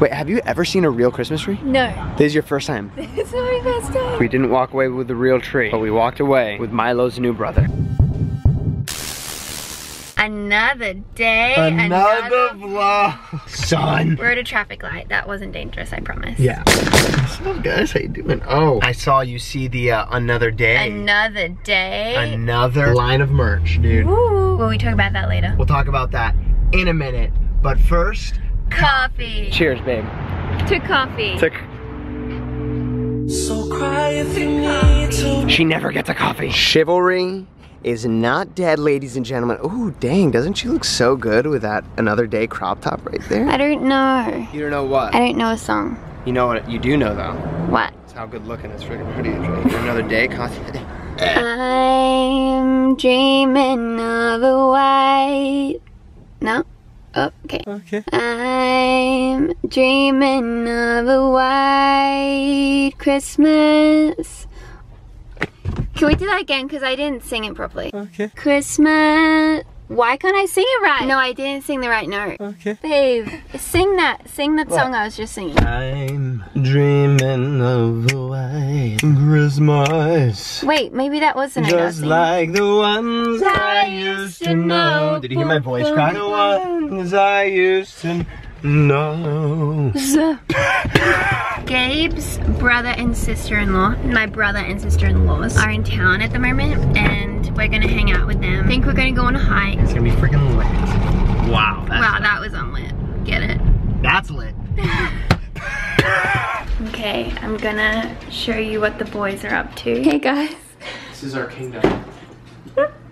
Wait, have you ever seen a real Christmas tree? No. This is your first time. it's my first time. We didn't walk away with the real tree, but we walked away with Milo's new brother. Another day. Another vlog. Son. We're at a traffic light. That wasn't dangerous, I promise. Yeah. What's up, guys? How you doing? Oh, I saw you see the uh, another day. Another day. Another line of merch, dude. Ooh. Well, we talk about that later. We'll talk about that in a minute. But first, Coffee. cheers, babe. To coffee. To So cry if you need to. She never gets a coffee. Chivalry is not dead, ladies and gentlemen. Ooh, dang, doesn't she look so good with that another day crop top right there? I don't know. You don't know what? I don't know a song. You know what you do know though. What? It's how good looking this freaking hoodie is, right? Another day content. I'm dreaming of a white. No? Oh, okay. Okay. I'm dreaming of a white Christmas. Can we do that again? Because I didn't sing it properly. Okay. Christmas. Why can't I sing it right? No, I didn't sing the right note. Okay. Babe, sing that. Sing that song I was just singing. I'm dreaming of a white Christmas. Wait, maybe that wasn't it. Just like the ones I used to know. Did you hear my voice crack? The ones I used to know. Gabe's brother and sister-in-law, my brother and sister-in-laws, are in town at the moment, and we're gonna hang out with them. I think we're gonna go on a hike. It's gonna be freaking lit. Wow. That's, Wow, that was unlit. Get it? that's lit. Okay, I'm gonna show you what the boys are up to. Hey guys, This is our kingdom.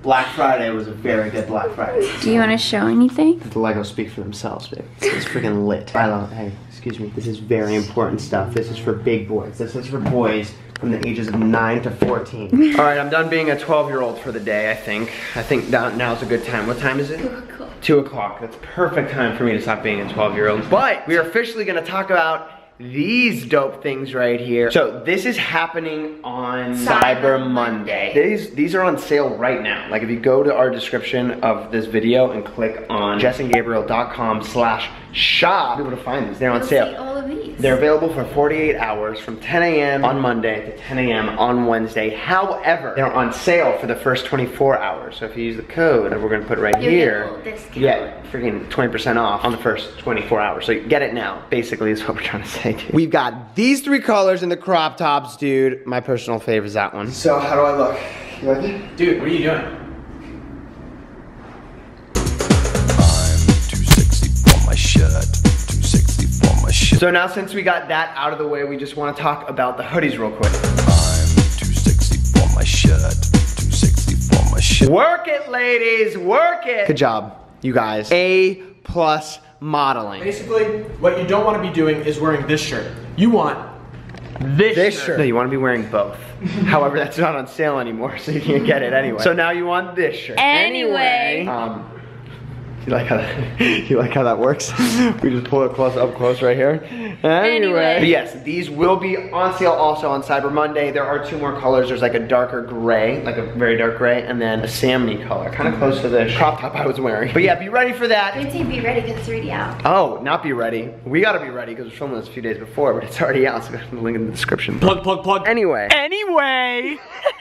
Black Friday was a very good Black Friday. do you want to show anything? The Legos speak for themselves, babe. It's freaking lit. Milo, hey, excuse me. This is very important stuff. This is for big boys. This is for boys from the ages of 9 to 14. All right, I'm done being a 12 year old for the day, I think. I think now, now's a good time. What time is it? 2 o'clock. That's perfect time for me to stop being a 12 year old. But we are officially gonna talk about these dope things right here. So this is happening on Cyber, Cyber Monday. These these are on sale right now. Like if you go to our description of this video and click on jessandgabriel.com slash shop, you'll be able to find these. They're on See sale. All of these. They're available for 48 hours from 10 a.m. on Monday to 10 a.m. on Wednesday. However, they're on sale for the first 24 hours. So if you use the code that we're gonna put right You'll here, yeah, freaking 20% off on the first 24 hours. So get it now, basically is what we're trying to say, dude. We've got these three colors in the crop tops, dude. My personal favorite is that one. So how do I look? You like it? Dude, what are you doing? So now since we got that out of the way, we just want to talk about the hoodies real quick. I'm too sexy for my shirt. Too sexy for my shirt. Work it, ladies, work it. Good job, you guys. A plus modeling. Basically, what you don't want to be doing is wearing this shirt. You want this, This shirt. No, you want to be wearing both. However, that's not on sale anymore, so you can't get it anyway. So now you want this shirt. Anyway. Um, you like how that, you like how that works? we just pull it close up close right here. Anyway. Anyway. But yes, these will be on sale also on Cyber Monday. There are two more colors. There's like a darker gray, like a very dark gray, and then a salmony color, kind of close to the crop top I was wearing. But yeah, be ready for that. Good to be ready because it's already out. Oh, not be ready. We gotta be ready because we're filming this a few days before, but it's already out, so go to the link in the description. Plug, plug, plug. Anyway. Anyway!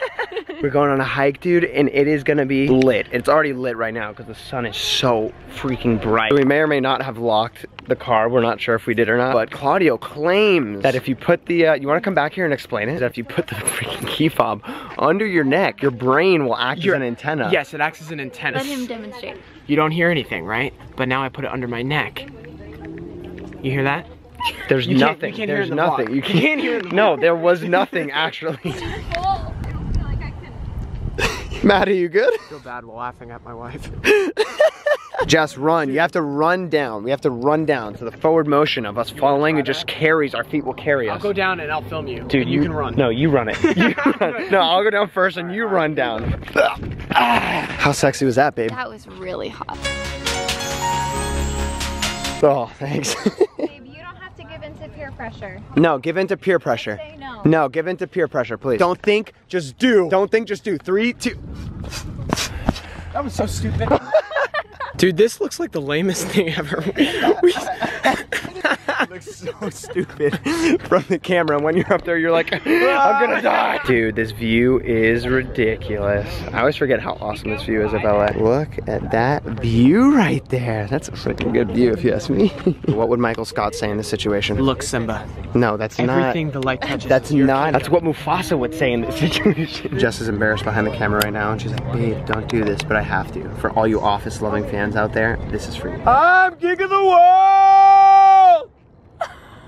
we're going on a hike, dude, and it is gonna be lit. It's already lit right now because the sun is so freaking bright. We may or may not have locked the car. We're not sure if we did or not. But Claudio claims that if you put the, uh, you wanna come back here and explain it? That if you put the freaking key fob under your neck, your brain will act as an antenna. Yes, it acts as an antenna. Let him demonstrate. You don't hear anything, right? But now I put it under my neck. You hear that? There's You can't- nothing. you can't There's in the nothing. vlog. You You can't hear in the No, there was nothing actually. Matt, are you good? I feel bad laughing at my wife. Just run. You have to run down. We have to run down. So the forward motion of us falling, it just carries. Our feet will carry us. I'll go down and I'll film you. Dude, and you, can run. No, you run it. You run. No, I'll go down first and you run down. Ah. How sexy was that, babe? That was really hot. Oh, thanks. Babe, you don't have to give in to peer pressure. no, give in to peer pressure. Say no. No, give in to peer pressure, please. Don't think, just do. Don't think, just do. Three, two. That was so stupid. Dude, this looks like the lamest thing ever. We- looks so stupid from the camera. And when you're up there, you're like, I'm gonna die. Dude, this view is ridiculous. I always forget how awesome this view is of LA. Look at that view right there. That's a freaking good view if you ask me. what would Michael Scott say in this situation? Look, Simba. No, that's not. Everything the light touches. That's not. kingdom. That's what Mufasa would say in this situation. Jess is embarrassed behind the camera right now, and she's like, "Babe, don't do this," but I have to. For all you office-loving fans out there, this is for you. I'm king of the world.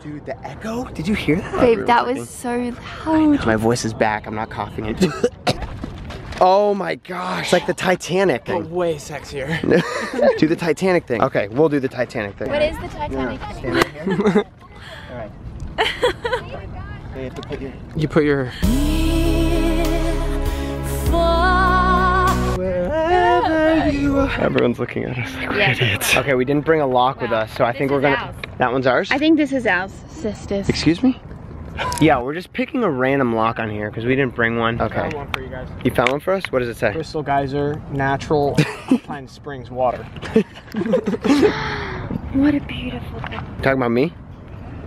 Dude, the echo. Did you hear that? Babe, that was so loud. My voice is back. I'm not coughing. It. oh my gosh! It's like the Titanic But thing. way sexier. do the Titanic thing. Okay, we'll do the Titanic thing. What is the Titanic? Stand right here. All right. You have to put your Everyone's looking at us like we're Yeah. idiots. Okay, we didn't bring a lock with us, so I think we're gonna. ours. That one's ours. I think this is ours, sisters. Excuse me. Yeah, we're just picking a random lock on here because we didn't bring one. Okay. Found one for you guys. You found one for us? What does it say? Crystal geyser, natural, Alpine Springs water. What a beautiful thing. Talking about me?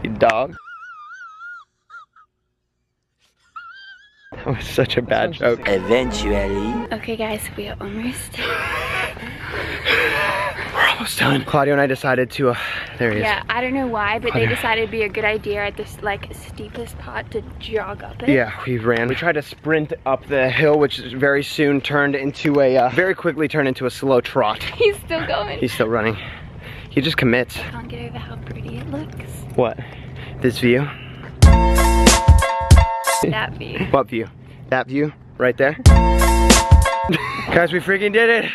You dog. That was such a bad joke. Eventually. Okay, guys, we are almost. We're almost done. Claudio and I decided to. Uh, there he is. Yeah, I don't know why, but they decided it'd be a good idea at this like steepest part to jog up it. Yeah, we ran. We tried to sprint up the hill, which very soon turned into a, uh, very quickly turned into a slow trot. He's still going. He's still running. He just commits. Can't get over how pretty it looks. What? This view? That view. What view? That view? Right there? Guys, we freaking did it!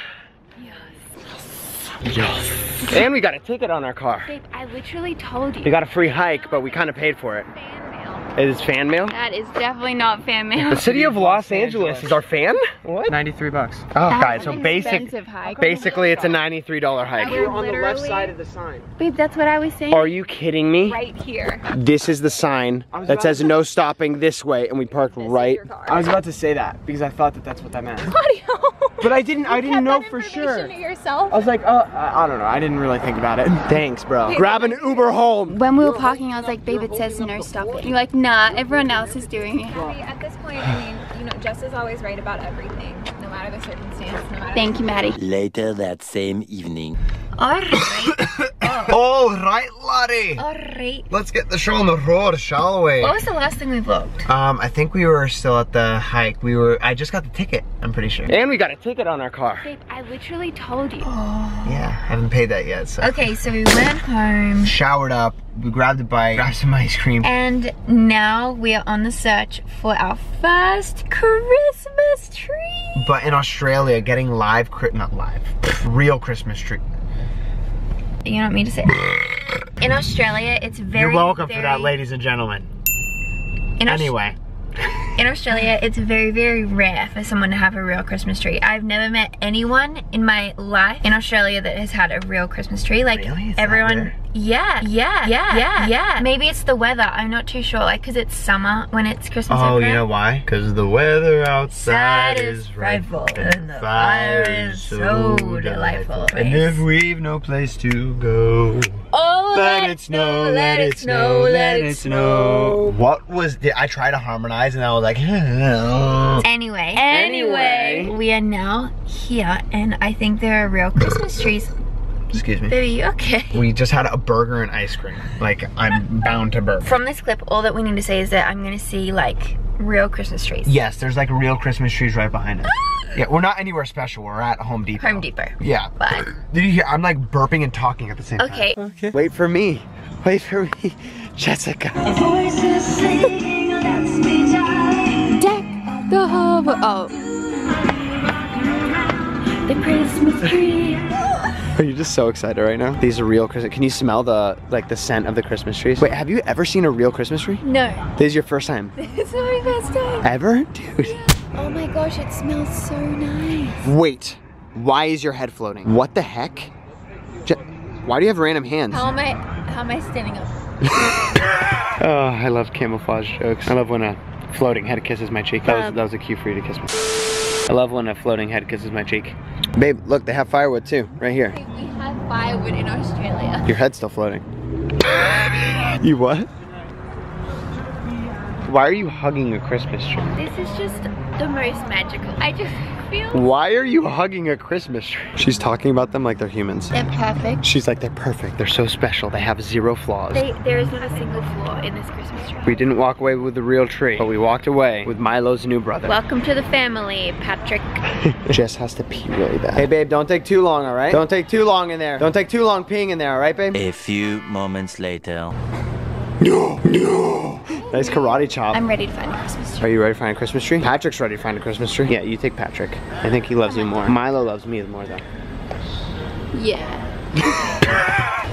Yes. And we got a ticket on our car. Babe, I literally told you. We got a free hike, but we kind of paid for it. Fan mail. It is fan mail? That is definitely not fan mail. The city of Los Angeles is our fan? What? 93 bucks. Oh, That's guys, so basic, hike. basically it's a $93 hike. We're on the left side of the sign. Babe, that's what I was saying. Are you kidding me? Right here. This is the sign that says no stopping this way, and we parked This right. I was about to say that because I thought that that's what that meant. Claudio. But I didn't. I didn't know for sure. To yourself. I was like, oh, I, I don't know. I didn't really think about it. Thanks, bro. Grab an Uber home. When we were parking, I was like, babe, it says no stopping. You're like, nah, everyone else is doing it. Abby, at this point, I mean, you know, Jess is always right about everything, no matter the circumstance, no matter. Thank you, Maddie. Later that same evening. Alright, All right, laddie. alright. Let's get the show on the road, shall we? What was the last thing we vlogged? Um, I think we were still at the hike. We were. I just got the ticket. I'm pretty sure. And we got a ticket on our car. Babe, I literally told you. Yeah, I haven't paid that yet. So. Okay, so we went home Showered up. We grabbed a bite. Grabbed some ice cream. and now we are on the search for our first Christmas tree. But in Australia, getting live, cri- not live, real Christmas tree. You don't want me to say In Australia, it's very You're welcome for that, ladies and gentlemen. In Anyway, In Australia, it's very, very rare for someone to have a real Christmas tree. I've never met anyone in my life in Australia that has had a real Christmas tree. Like Really? Everyone? Yeah, yeah, yeah, yeah, yeah. Maybe it's the weather. I'm not too sure. Like, cause it's summer when it's Christmas. oh, over you know why? Because the weather outside Outside is is frightful, frightful, and the fire is so delightful. And if we've no place to go, Oh, let it snow, let it snow, let it snow. What was? Did I try to harmonize and I was like, Anyway, anyway, we are now here, and I think there are real Christmas trees. Excuse me. Baby, okay? We just had a burger and ice cream. Like I'm bound to burp. From this clip, all that we need to say is that I'm gonna see like real Christmas trees. Yes, there's like real Christmas trees right behind us. yeah, we're not anywhere special. We're at Home Depot. Home Depot. Yeah. But Did you hear? I'm like burping and talking at the same okay, time. Okay. Wait for me. Wait for me, Jessica. deck the harbor. Oh, the Christmas tree. Are you just so excited right now? These are real Christmas. Can you smell the like the scent of the Christmas trees? Wait, have you ever seen a real Christmas tree? No, This is your first time it's my first time. ever, dude. Oh my gosh, it smells so nice. Wait, why is your head floating? What the heck? Je- why do you have random hands? How am I? How am I standing up? Oh, I love camouflage jokes. I love when a floating head kisses my cheek. That was, Um, that was a cue for you to kiss me. I love when a floating head kisses my cheek. Babe, look, they have firewood too, right here. We have firewood in Australia. Your head's still floating. You what? Why are you hugging a Christmas tree? This is just the most magical. I just feel Why are you hugging a Christmas tree? She's talking about them like they're humans. they're perfect. She's like, they're perfect. They're so special. They have zero flaws. They, there is not a single flaw in this Christmas tree. we didn't walk away with the real tree, but we walked away with Milo's new brother. Welcome to the family, Patrick. Jess has to pee really bad. Hey babe, don't take too long, all right? Don't take too long in there. Don't take too long peeing in there, all right, babe? A few moments later. No, no. Nice karate chop. I'm ready to find a Christmas tree. Are you ready to find a Christmas tree? Patrick's ready to find a Christmas tree. Yeah, you take Patrick. I think he loves you more. Milo loves me more though. Yeah.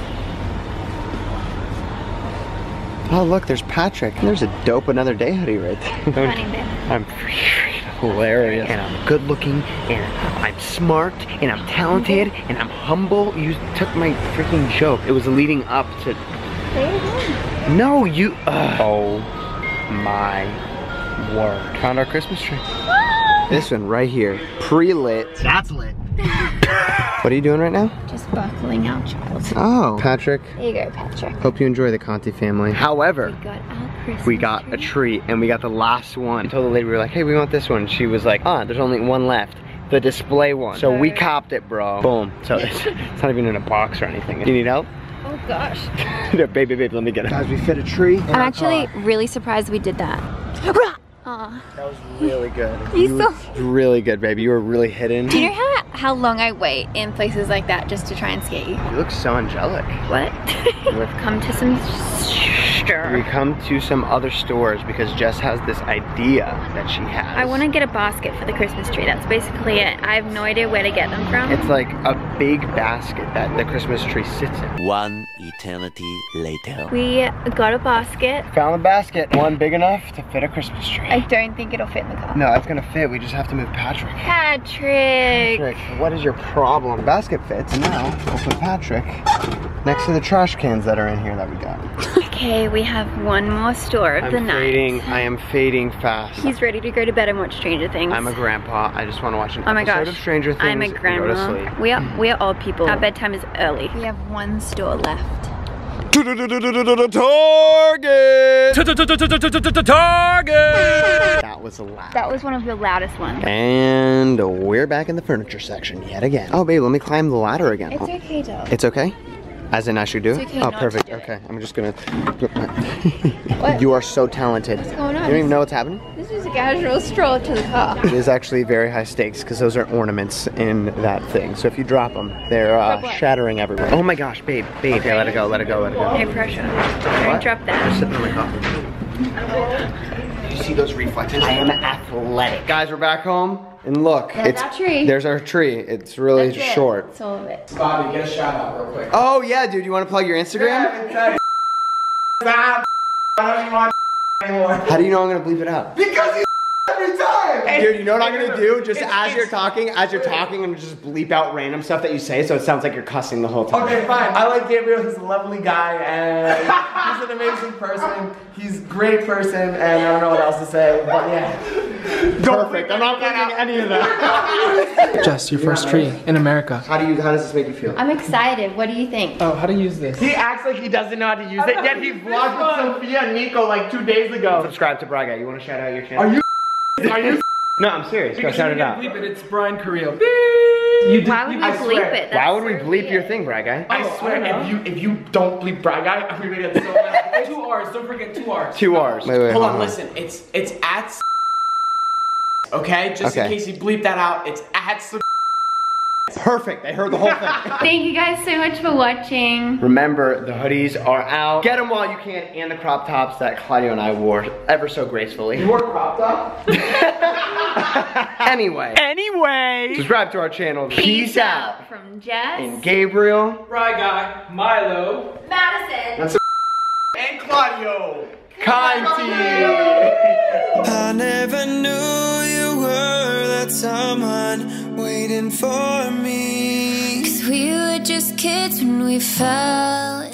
Oh look, there's Patrick. There's a dope another day hoodie right there. I'm freaking hilarious. And I'm good looking, and I'm smart, and I'm talented, and I'm humble. You took my freaking joke. It was leading up to. No, you. ugh. Oh my word. Found our Christmas tree. this one right here. Pre lit. That's lit. what are you doing right now? Just buckling out, child. Oh, Patrick. There you go, Patrick. Hope you enjoy the Conte family. However, We got our Christmas we got a tree and we got the last one. I told the lady we were like, hey, we want this one. She was like, ah, there's only one left. The display one. So we copped it, bro. Boom. So it's, it's not even in a box or anything. You need help? Oh gosh. no, baby, baby, let me get it. Guys, we fit a tree. I'm actually really surprised we did that. Aw. That was really good. He's You so- really good, baby. You were really hidden. Do you know how, how long I wait in places like that just to try and scare you? You look so angelic. What? With- Come to some We come to some other stores because Jess has this idea that she has. I want to get a basket for the Christmas tree. That's basically it. I have no idea where to get them from. It's like a big basket that the Christmas tree sits in. One eternity later. we got a basket. Found a basket, one big enough to fit a Christmas tree. I don't think it'll fit in the car. No, it's gonna fit. We just have to move Patrick. Patrick. Patrick, what is your problem? Basket fits, and now we'll put Patrick next to the trash cans that are in here that we got. Okay, we have one more store of the night. I'm night. fading. I am fading fast. He's ready to go to bed and watch Stranger Things. I'm a grandpa. I just want to watch an Oh my episode gosh. of Stranger Things I'm a and go to grandma. sleep. We are we are old people. Our bedtime is early. We have one store left. Target! That was loud. That was one of the loudest ones. And we're back in the furniture section yet again. Oh, babe, let me climb the ladder again. It's okay, though. It's okay? As in I should do It's it? okay oh, not to perfect. do it. okay, I'm just gonna. you are so talented. What's going on? You don't even know what's happening? This casual stroll to the car. It is actually very high stakes because those are ornaments in that thing. So if you drop them, they're uh, Drop shattering everywhere. Oh my gosh, babe, babe. Okay, let it go, let it go, let it go. No pressure. Don't drop that. Sipping on my coffee. Did you see those reflexes? I am athletic. Guys, we're back home. And look, There's it's our tree. There's our tree. It's really That's it. short. That's all of it. Bobby, get a shout out real quick. Oh yeah, dude, you want to plug your Instagram? How do you know I'm gonna bleep it out? Because! Dude, you know what I'm gonna do? Just It's- as you're talking, as you're talking, and just bleep out random stuff that you say, so it sounds like you're cussing the whole time. Okay, fine. I like Gabriel. He's a lovely guy, and he's an amazing person. He's a great person, and I don't know what else to say, but yeah. Perfect. I'm not bleeping any of that. Jess, your first tree in America. How do you? How does this make you feel? I'm excited. What do you think? Oh, how to use this? He acts like he doesn't know how to use it, yet he vlogged with Sophia and Nico like two days ago. Subscribe to Braga. You want to shout out your channel? Are you? Are you? No, I'm serious. Go shout it out. Bleep it. It's Brian Carrillo. You did. Why would we I bleep swear. it? Why That's would we so bleep your weird. thing, Braga? I Oh, swear, I if you if you don't bleep Brad guy, I'm gonna get so mad. Two R's. Don't forget two R's. Two R's. Wait, wait, Hold on, listen. It's it's at. s- Okay, just Okay. in case you bleep that out, it's at. S- Perfect. I heard the whole thing. Thank you guys so much for watching. Remember, the hoodies are out. Get them while you can, and the crop tops that Claudio and I wore ever so gracefully. You wore crop top? anyway. Anyway. Subscribe to our channel. Peace, out. From Jess. And Gabriel. Fry guy, Milo. Madison. That's And Claudio. Conte. I never knew you were that someone waiting for me. Cause we were just kids when we fell